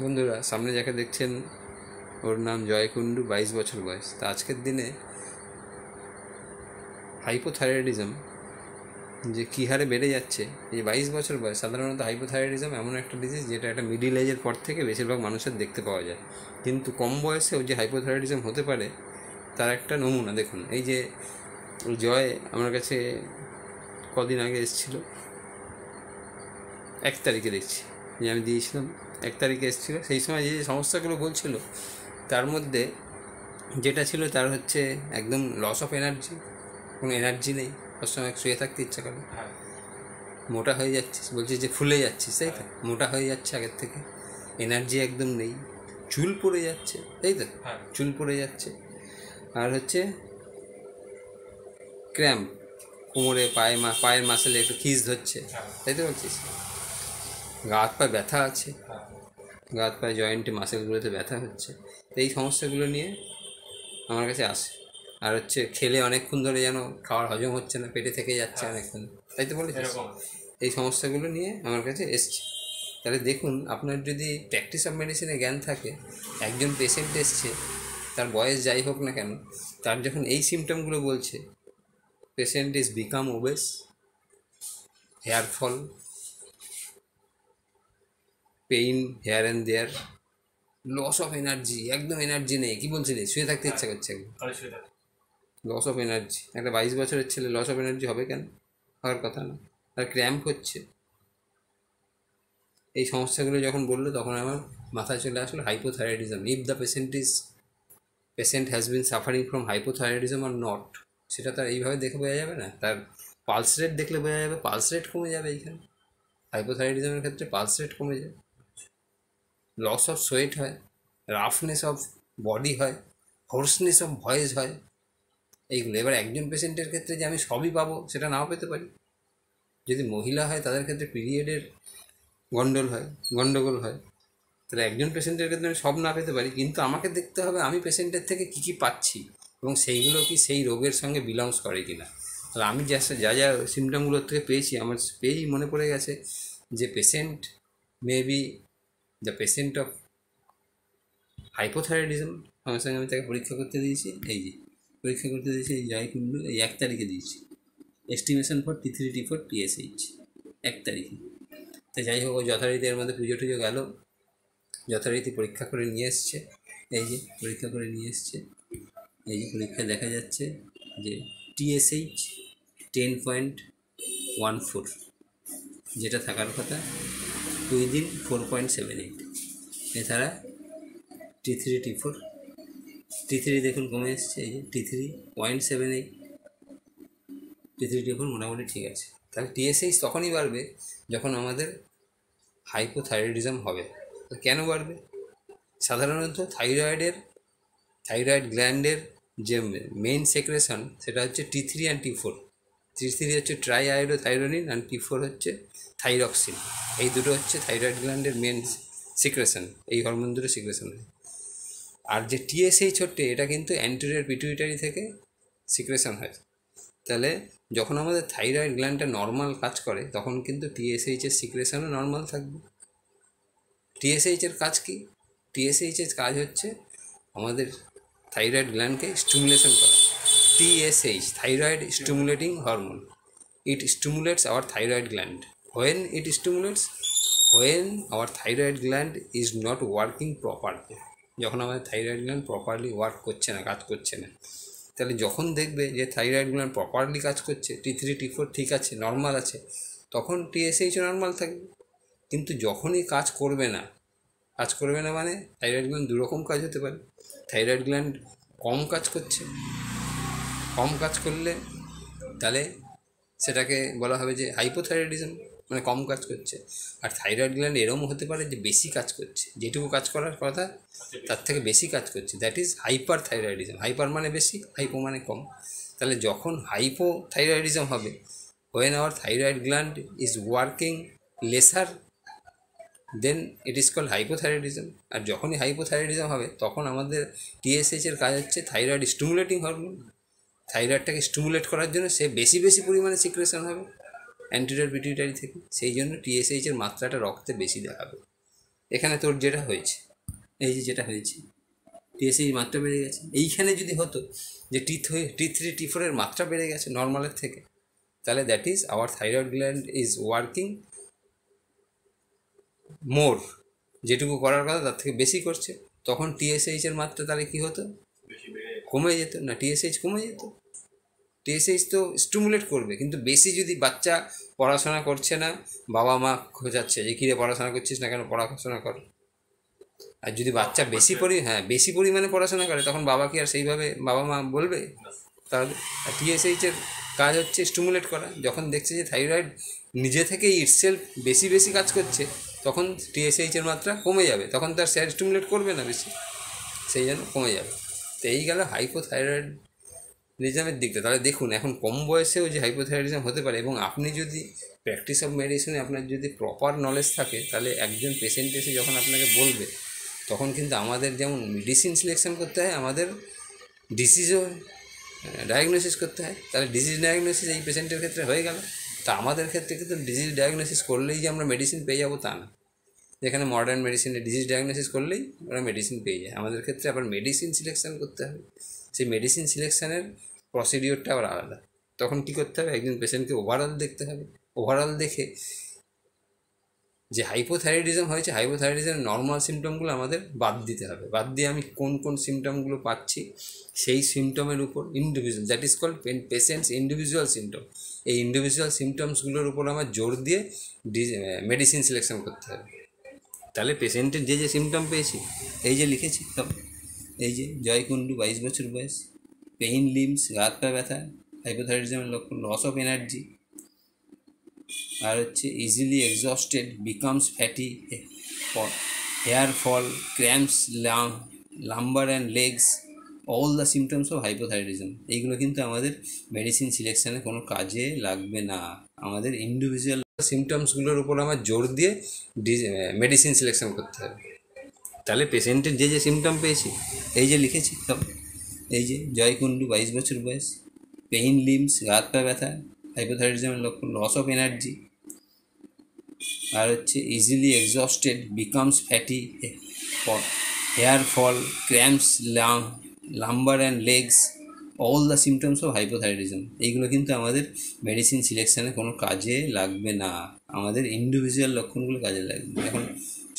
বন্ধুরা, সামনে যাকে দেখছেন, ওর নাম জয়কুণ্ডু, বাইশ বছর বয়স। তা আজকের দিনে হাইপোথাইরয়েডিজম যে কী হারে বেড়ে যাচ্ছে, এই বাইশ বছর বয়স সাধারণত হাইপোথাইরয়েডিজম এমন একটা ডিজিজ যেটা একটা মিডিল এজের পর থেকে বেশিরভাগ মানুষের দেখতে পাওয়া যায়। কিন্তু কম বয়সেও যে হাইপোথাইরয়েডিজম হতে পারে, তার একটা নমুনা দেখুন। এই যে জয় আমার কাছে কদিন আগে এসেছিল, এক তারিখে দেখছি। যে আমি দিয়েছিলাম এক তারিখে এসেছিল। সেই সময় যে যে সমস্যাগুলো বলছিল তার মধ্যে যেটা ছিল তার হচ্ছে একদম লস অফ এনার্জি কোনো এনার্জি নেই। সবসময় শুয়ে থাকতে ইচ্ছা করে। মোটা হয়ে যাচ্ছিস বলছিস যে ফুলে যাচ্ছিস তাই তো? মোটা হয়ে যাচ্ছে আগের থেকে। এনার্জি একদম নেই। চুল পড়ে যাচ্ছে তাই তো? হ্যাঁ। চুল পড়ে যাচ্ছে। আর হচ্ছে ক্র্যাম্প কোমরে পায়ে মা পায়ের মাসেলে একটু খিস ধরছে। হ্যাঁ। তাই তো বলছিস? গা হাত পায়ে ব্যথা আছে। গা হাত পায়ে জয়েন্টে মাসেলগুলোতে ব্যথা হচ্ছে। তো এই সমস্যাগুলো নিয়ে আমার কাছে আসে। আর হচ্ছে খেলে অনেকক্ষণ ধরে যেন খাওয়ার হজম হচ্ছে না পেটে থেকে যাচ্ছে অনেকক্ষণ। তাই তো এরকম। এই সমস্যাগুলো নিয়ে আমার কাছে এসছে। তাহলে দেখুন আপনার যদি প্র্যাকটিস অফ মেডিসিনে জ্ঞান থাকে একজন পেশেন্ট এসছে তার বয়স যাই হোক না কেন তার যখন এই সিমটমগুলো বলছে patient is become obese hair fall pain hair and there loss of energy একদম এনার্জি নেই। কী বলছিলি? শুয়ে থাকতে ইচ্ছা করছে লস অফ এনার্জি একটা বাইশ বছরের ছেলে লস অফ এনার্জি হবে কেন? হওয়ার কথা না। আর ক্র্যাম্প হচ্ছে। এই সমস্যাগুলো যখন বলল তখন আমার মাথায় চলে আসলো hypothyroidism if the patient is patient has been suffering from hypothyroidism or not সেটা তার এইভাবে দেখে বোঝা যাবে না। তার পালস রেট দেখলে বোঝা যাবে পালস রেট কমে যাবে এইখানে। হাইপোথাইরয়েডিজমের ক্ষেত্রে পালস রেট কমে যায়। লস অফ সোয়েট হয় রাফনেস অফ বডি হয় হোর্সনেস অফ ভয়েস হয়, এইগুলো। এবার একজন পেশেন্টের ক্ষেত্রে যে আমি সবই পাবো, সেটা নাও পেতে পারি। যদি মহিলা হয়, তাদের ক্ষেত্রে পিরিয়ডের গন্ডল হয়, গন্ডগোল হয়। তাহলে একজন পেশেন্টের ক্ষেত্রে আমি সব না পেতে পারি, কিন্তু আমাকে দেখতে হবে আমি পেশেন্টের থেকে কী কী পাচ্ছি, এবং সেইগুলো কি সেই রোগের সঙ্গে বিলংস করে কি না তাহলে আমি যা যা যা সিমটমগুলোর থেকে পেয়েছি, আমার পেয়েই মনে পড়ে গেছে যে patient may be the patient of hypothyroidism আমার সঙ্গে আমি তাকে পরীক্ষা করতে দিয়েছি। এই যে, পরীক্ষা করতে দিয়েছি, এই জয় কুণ্ডু এই এক তারিখে দিয়েছি। Estimation for T three T four TSH এক তারিখে। তো যাই হোক যথারীতি এর মধ্যে পুজো টুজো গেল। যথারীতি পরীক্ষা করে নিয়ে এসছে। এই যে, পরীক্ষা করে নিয়ে এসছে। এই যে পরীক্ষায় দেখা যাচ্ছে যে TSH ten point one four যেটা থাকার কথা within four point seven eight এছাড়া T three T four T three দেখুন কমে এসছে, এই যে T three point seven eight T three T four মোটামুটি ঠিক আছে। তাহলে টিএসএইচ তখনই বাড়বে যখন আমাদের হাইপোথাইরয়েডিজম হবে। তো কেন বাড়বে? সাধারণত থাইরয়েডের থাইরয়েড গ্ল্যান্ডের যে মেইন সেক্রেশন সেটা হচ্ছে T three and T four T three হচ্ছে triiodothyronine and T four হচ্ছে থাইরক্সিন। এই দুটো হচ্ছে থাইরয়েড গ্ল্যান্ডের মেন সিক্রেশন এই হরমোন দুটো সিক্রেশন হয়। আর যে টিএসএইচ হচ্ছে, এটা কিন্তু অ্যান্টেরিয়র পিটুইটারি থেকে সিক্রেশন হয়। তাহলে যখন আমাদের থাইরয়েড গ্ল্যান্ডটা নর্মাল কাজ করে, তখন কিন্তু টিএসএইচের সিক্রেশনও নর্মাল থাকবে। টিএসএইচের কাজ কি? টিএসএইচের কাজ হচ্ছে আমাদের থাইরয়েড গ্ল্যান্ডকে স্টিমুলেশন করা। TSH thyroid stimulating hormone it stimulates our thyroid gland when it stimulates when our thyroid gland is not working properly যখন আমাদের থাইরয়েড গ্ল্যান্ড প্রপারলি ওয়ার্ক করছে না, কাজ করছে না, তাহলে যখন দেখবে যে থাইরয়েড গ্ল্যান্ড প্রপারলি কাজ করছে টি থ্রি টি ফোর ঠিক আছে নর্মাল আছে, তখন টিএসএইচ নর্মাল থাকবে কিন্তু যখনই কাজ করবে না, কাজ করবে না মানে থাইরয়েড গ্ল্যান্ড দুরকম কাজ হতে পারে। থাইরয়েড গ্ল্যান্ড কম কাজ করছে। কম কাজ করলে তাহলে সেটাকে বলা হবে যে হাইপোথাইরয়েডিজম মানে কম কাজ করছে। আর থাইরয়েড গ্ল্যান্ড এরমও হতে পারে যে বেশি কাজ করছে। যেটুকু কাজ করার কথা, তার থেকে বেশি কাজ করছে। That is hyper thyroidism hyper মানে বেশি হাইপো মানে কম। তাহলে যখন হাইপো থাইরয়েডিজম হবে when our thyroid gland is working lesser then it is called hypothyroidism আর যখনই হাইপোথাইরয়েডিজম হবে, তখন আমাদের টিএসএইচ এর কাজ হচ্ছে থাইরয়েড স্টিমুলেটিং হরমোন থাইরয়েডটাকে স্টিমুলেট করার জন্য সে বেশি বেশি পরিমাণে সিক্রেশন হবে। অ্যান্টিরিয়র পিটুইটারি থেকে। সেই জন্য টিএসএইচ এর মাত্রাটা রক্তে বেশি দেখাবে। এখানে তোর যেটা হয়েছে, এই যে যেটা হয়েছে টিএসএইচ মাত্রা বেড়ে গেছে। এইখানে যদি হতো যে টি থ্রি টি থ্রি টি ফোরের মাত্রা বেড়ে গেছে নর্মালের থেকে, তাহলে that is our thyroid gland is working more যেটুকু করার কথা তার থেকে বেশি করছে। তখন টিএসএইচ এর মাত্রা তাহলে কী হতো? কমে যেত। না টিএসএইচ কমে যেত। টিএসএইচ তো স্টিমুলেট করবে। কিন্তু বেশি যদি বাচ্চা পড়াশোনা করছে না বাবা মা খোঁজাচ্ছে যে কিরে পড়াশোনা করছিস না কেন? পড়াশোনা কর। আর যদি বাচ্চা বেশি পরি হ্যাঁ বেশি পরিমাণে পড়াশোনা করে তখন বাবা কি আর সেইভাবে বাবা মা বলবে? তাহলে আর টিএসএইচের কাজ হচ্ছে স্টিমুলেট করা। যখন দেখছে যে থাইরয়েড নিজে থেকেই ইটসেলফ বেশি বেশি কাজ করছে তখন টিএসএইচের মাত্রা কমে যাবে। তখন তার স্যার স্টিমুলেট করবে না বেশি। সেই জন্য কমে যাবে। তো এই গেল হাইপোথাইরয়েড রিজমের দিকটা, তাহলে দেখুন, এখন কম বয়সেও যে হাইপোথাইরয়েডিজম হতে পারে এবং আপনি যদি প্র্যাকটিস অফ মেডিসিনে আপনার যদি প্রপার নলেজ থাকে, তাহলে একজন পেশেন্ট এসে যখন আপনাকে বলবে, তখন কিন্তু আমাদের যেমন মেডিসিন সিলেকশন করতে হয়, আমাদের ডিসিজও ডায়াগনোসিস করতে হয়। তাহলে ডিজিজ ডায়াগনোসিস এই পেশেন্টের ক্ষেত্রে হয়ে গেল। তা আমাদের ক্ষেত্রে কিন্তু ডিজিজ ডায়াগনোসিস করলেই যে আমরা মেডিসিন পেয়ে যাব তা না। যেখানে মডার্ন মেডিসিনে ডিজিজ ডায়াগনোসিস করলেই ওরা মেডিসিন পেয়ে যায়। আমাদের ক্ষেত্রে আবার মেডিসিন সিলেকশান করতে হবে। সেই মেডিসিন সিলেকশানের প্রসিডিওরটা আবার আলাদা। তখন কী করতে হবে? একজন পেশেন্টকে ওভারঅল দেখতে হবে। ওভারঅল দেখে যে হাইপোথাইরয়েডিজম হয়েছে হাইপোথাইরয়েডিজমের নর্মাল সিমটমগুলো আমাদের বাদ দিতে হবে। বাদ দিয়ে আমি কোন কোন সিমটমগুলো পাচ্ছি, সেই সিমটমের উপর individual that is called patients individual symptom এই ইন্ডিভিজুয়াল সিমটমসগুলোর উপর আমার জোর দিয়ে মেডিসিন সিলেকশন করতে হবে। তাহলে পেশেন্টের যে যে সিমটম পেয়েছি, এই যে লিখেছি এই যে জয়কুণ্ডু, বাইশ বছর বয়স পেইন লিমস হাত পা ব্যথা হাইপোথাইরয়েডিজমের লক্ষণ লস অফ এনার্জি আর হচ্ছে easily exhausted becomes fatty hair fall cramps lumbar and legs all the symptoms of hypothyroidism এইগুলো কিন্তু আমাদের মেডিসিন সিলেকশানে কোনো কাজে লাগবে না। আমাদের ইন্ডিভিজুয়াল সিমটমসগুলোর উপর আমার জোর দিয়ে মেডিসিন সিলেকশন করতে হবে। তাহলে পেশেন্টের যে যে সিমটম পেয়েছি, এই যে লিখেছি এই যে জয়কুণ্ডু, বাইশ বছর বয়স পেইন লিমস গাত পা ব্যথা হাইপোথাইরয়েডিজমের লক্ষণ লস অফ এনার্জি আর হচ্ছে easily exhausted becomes fatty hair fall cramps lumbar and legs all the symptoms of hypothyroidism এইগুলো কিন্তু আমাদের মেডিসিন সিলেকশানে কোনো কাজে লাগবে না। আমাদের ইন্ডিভিজুয়াল লক্ষণগুলো কাজে লাগবে। এখন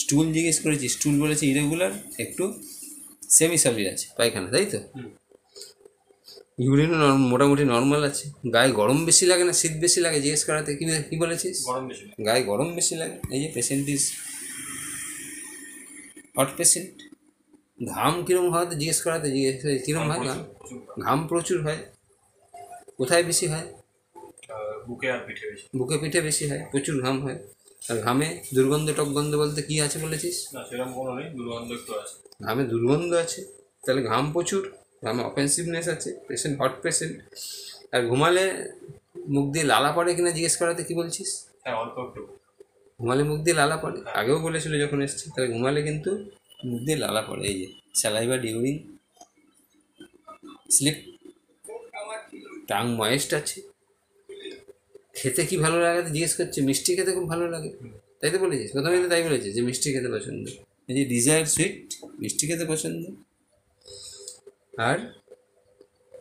স্টুল জিজ্ঞেস করেছি স্টুল বলেছে ইরেগুলার একটু সেমি সলিড আছে পায়খানা তাই তো? ইউরিনও মোটামুটি নর্মাল আছে। গায়ে গরম বেশি লাগে না? শীত বেশি লাগে? জিজ্ঞেস করাতে কি কি বলেছিস? গরম বেশি গায়ে গরম বেশি লাগে? এই যে পেশেন্ট ইজ হট পেশেন্ট ঘাম কীরকম হয় তো জিজ্ঞেস করাতে জিজ্ঞেস কীরকম হয় ঘাম ঘাম প্রচুর হয়। কোথায় বেশি হয়? বুকে আর পিঠে বেশি। বুকে পিঠে বেশি হয় প্রচুর ঘাম হয়। আর ঘামে দুর্গন্ধ টকগন্ধ বলতে কী আছে বলেছিস? না সেরকম কোনো নেই দুর্গন্ধ একটু আছে। ঘামে দুর্গন্ধ আছে তাহলে ঘাম প্রচুর ঘামে অফেন্সিভনেস আছে পেশেন্ট হট পেশেন্ট আর ঘুমালে মুখ দিয়ে লালা পড়ে কিনা জিজ্ঞেস করাতে কি বলছিস? হ্যাঁ অল্প একটু। ঘুমালে মুখ দিয়ে লালা পড়ে? আগেও বলেছিল যখন এসছি তাহলে ঘুমালে কিন্তু মুখ দিয়ে লালা পড়ে, এই যে। Saliva during? Sleep tongue moist আছে। খেতে কি ভালো লাগে জিজ্ঞেস করছে, মিষ্টি খেতে খুব ভালো লাগে। তাই তো বলেছিস? প্রথমে তো তাই বলেছে যে মিষ্টি খেতে পছন্দ। এই যে ডিজায়ার সুইট মিষ্টি খেতে পছন্দ। আর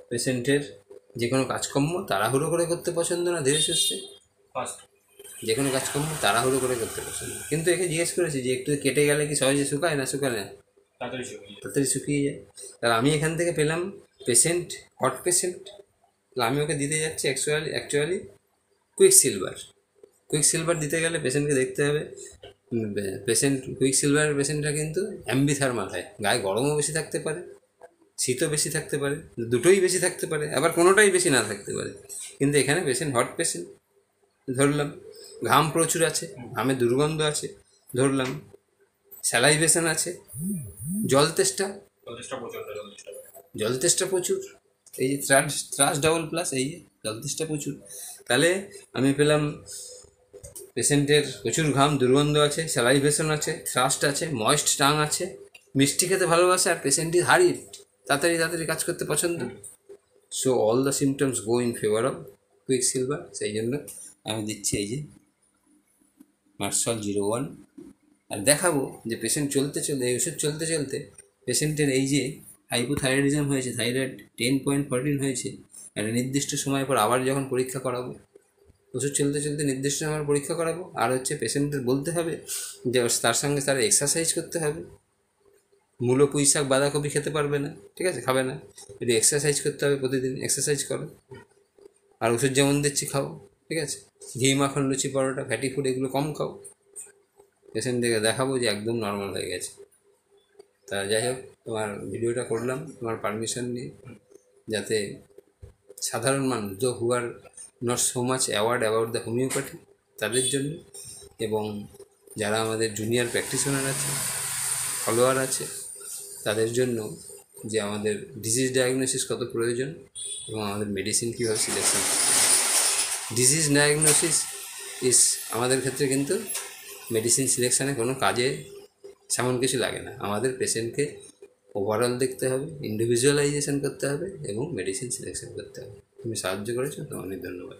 পেশেন্টের যে কোনো কাজকর্ম তাড়াহুড়ো করে করতে পছন্দ না, ধীরে সুস্থে? ফার্স্ট যে কোনো কাজ কাজকর্ম তাড়াহুড়ো করে করতে পছন্দ কিন্তু একে জিজ্ঞেস করেছি যে একটু কেটে গেলে কি সহজে শুকায় না শুকায় না তাড়াতাড়ি শুকিয়ে যায়। তাড়াতাড়ি শুকিয়ে যায়। তাহলে আমি এখান থেকে পেলাম পেশেন্ট হট পেশেন্ট তাহলে আমি ওকে দিতে যাচ্ছি actually actually quick silver quick silver দিতে গেলে পেশেন্টকে দেখতে হবে। পেশেন্ট কুইক সিলভার পেশেন্টরা কিন্তু অ্যাম্বিথার্মাল হয়। গায়ে গরমও বেশি থাকতে পারে শীতও বেশি থাকতে পারে দুটোই বেশি থাকতে পারে আবার কোনোটাই বেশি না থাকতে পারে। কিন্তু এখানে পেশেন্ট হট পেশেন্ট ধরলাম। ঘাম প্রচুর আছে, ঘামে দুর্গন্ধ আছে, ধরলাম। স্যালাইভেশন আছে, জল তেষ্টা। জল তেষ্টা প্রচুর। এই যে থ্রাস থ্রাস ডাবল প্লাস এই জল তেষ্টা প্রচুর। তাহলে আমি পেলাম পেশেন্টের প্রচুর ঘাম, দুর্গন্ধ আছে, স্যালাইভেশন আছে থ্রাস্ট আছে ময়েস্ট টাং আছে। মিষ্টি খেতে ভালোবাসে আর পেশেন্টটি হারিট তাড়াতাড়ি তাড়াতাড়ি কাজ করতে পছন্দ। So all the symptoms go in favour of quick silver সেই জন্য আমি দিচ্ছি এই যে মার্শাল জিরো ওয়ান আর দেখাবো যে পেশেন্ট চলতে চলতে, এই ওষুধ চলতে চলতে পেশেন্টের এই যে হাইপোথাইরয়েডিজম হয়েছে থাইরয়েড টেন পয়েন্ট ফোরটিন হয়েছে, একটা নির্দিষ্ট সময় পর আবার যখন পরীক্ষা করাবো, ওষুধ চলতে চলতে নির্দিষ্ট সময় পরীক্ষা করাবো, আর হচ্ছে পেশেন্টের বলতে হবে যে তার সঙ্গে তার এক্সারসাইজ করতে হবে। মূলো পুঁই শাক, বাঁধাকপি খেতে পারবে না, ঠিক আছে? খাবে না। একটু এক্সারসাইজ করতে হবে প্রতিদিন এক্সারসাইজ করো। আর ওষুধ যেমন দিচ্ছি, খাও। ঠিক আছে? ঘি মাখন, লুচি, পরোটা ফ্যাটি ফুড এগুলো কম খাও। পেশেন্টদেরকে দেখাবো যে একদম নর্মাল হয়ে গেছে। তা যাই হোক, তোমার ভিডিওটা করলাম, তোমার পারমিশন নিয়ে। যাতে সাধারণ মানুষ though who are not so much aware about the homeopathy তাদের জন্য এবং যারা আমাদের জুনিয়র প্র্যাকটিশনার আছে ফলোয়ার আছে, তাদের জন্য যে আমাদের ডিজিজ ডায়াগনোসিস কত প্রয়োজন এবং আমাদের মেডিসিন কীভাবে সিলেকশন ডিজিজ ডায়াগনোসিস ইস আমাদের ক্ষেত্রে কিন্তু মেডিসিন সিলেকশানে কোনো কাজে সেমন কিছু লাগে না। আমাদের পেশেন্টকে ওভারঅল দেখতে হবে ইন্ডিভিজুয়ালাইজেশন করতে হবে এবং মেডিসিন সিলেকশন করতে হবে। তুমি সাহায্য করেছ, তোমার অনেক ধন্যবাদ।